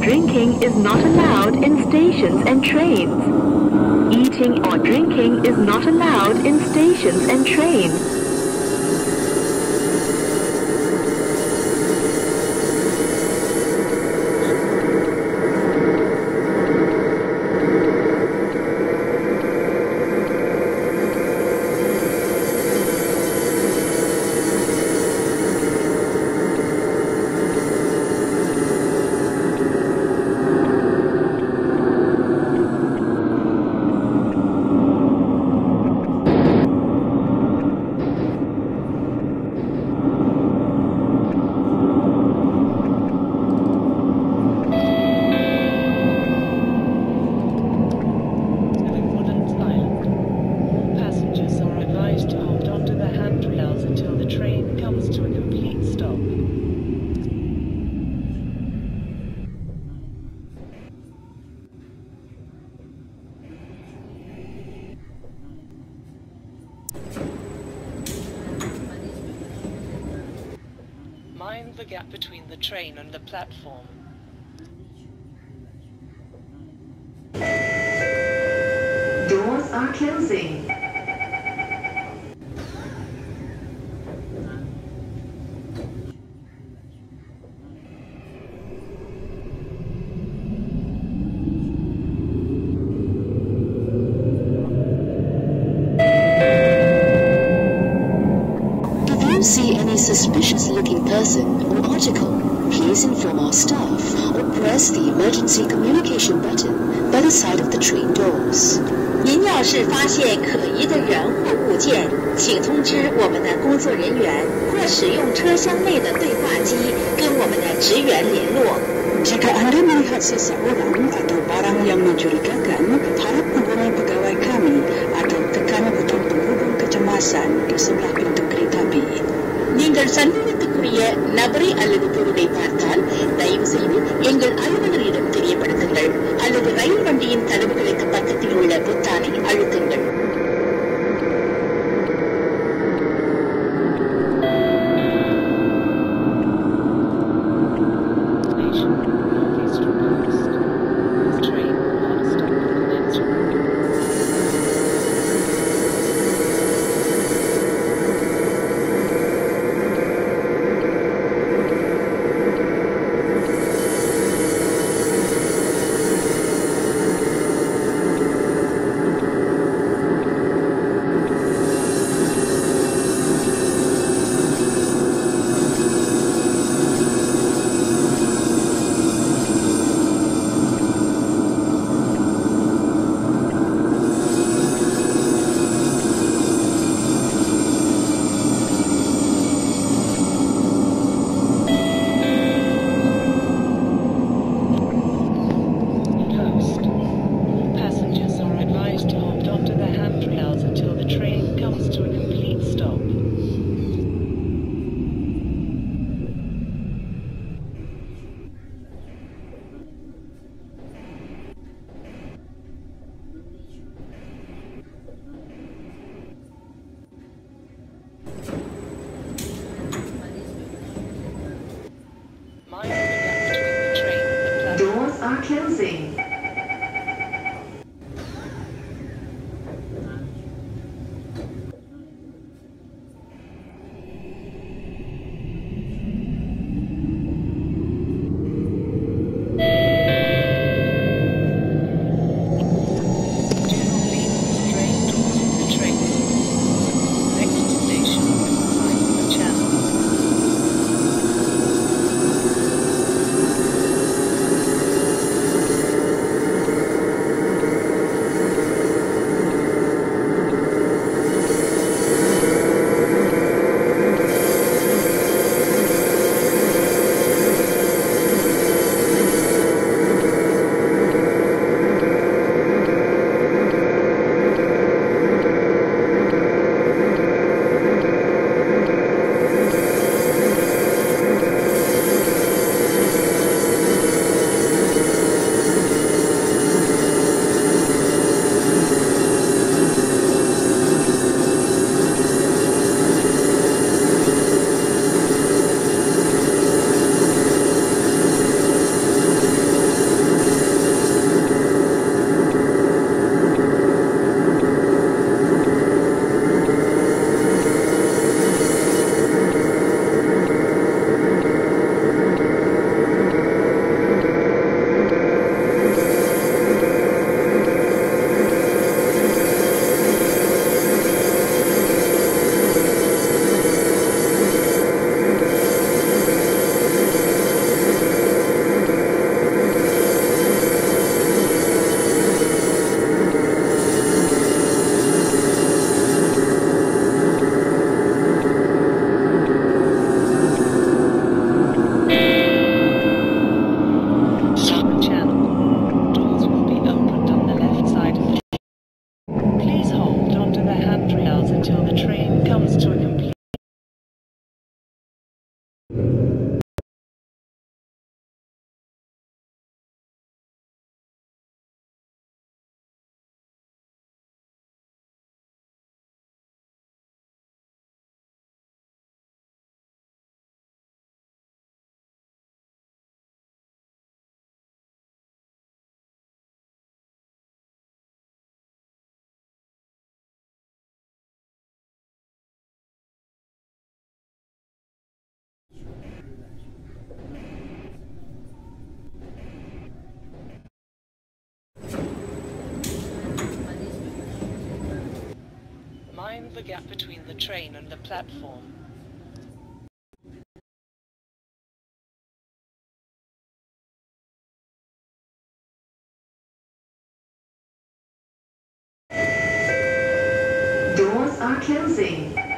drinking is not allowed in stations and trains. Eating or drinking is not allowed in stations and trains. The gap between the train and the platform. press the emergency communication button by the side of the train doors. 您要是发现可疑的人或物件，请通知我们的工作人员，或使用车厢内的对话机跟我们的职员联络。 Jika Anda melihat seseorang atau barang yang mencurigakan, harap hubungi pegawai kami atau tekan butang penghubung kecemasan di sebelah pintu kereta api. நீங்கள் கூடிய நபரை அல்லது பொருளை பார்த்தால் தயவு செய்து எங்கள் அலுவலரிடம் தெரியப்படுத்துங்கள். அல்லது ரயில் வண்டியின் கதவுகளுக்கு பக்கத்தில் உள்ள பொத்தானை அழுத்துங்கள். cleansing the gap between the train and the platform. Doors are closing.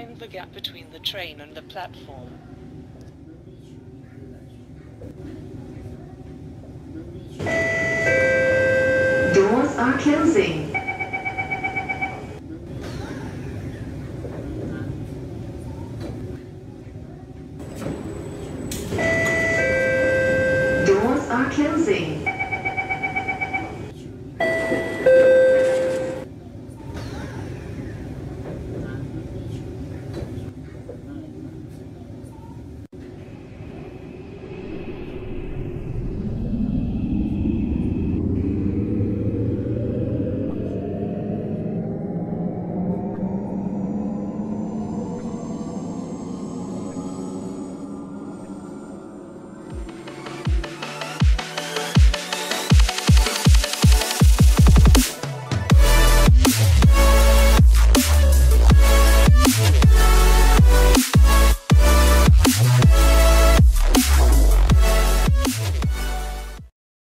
Mind the gap between the train and the platform. Doors are closing. Doors are closing.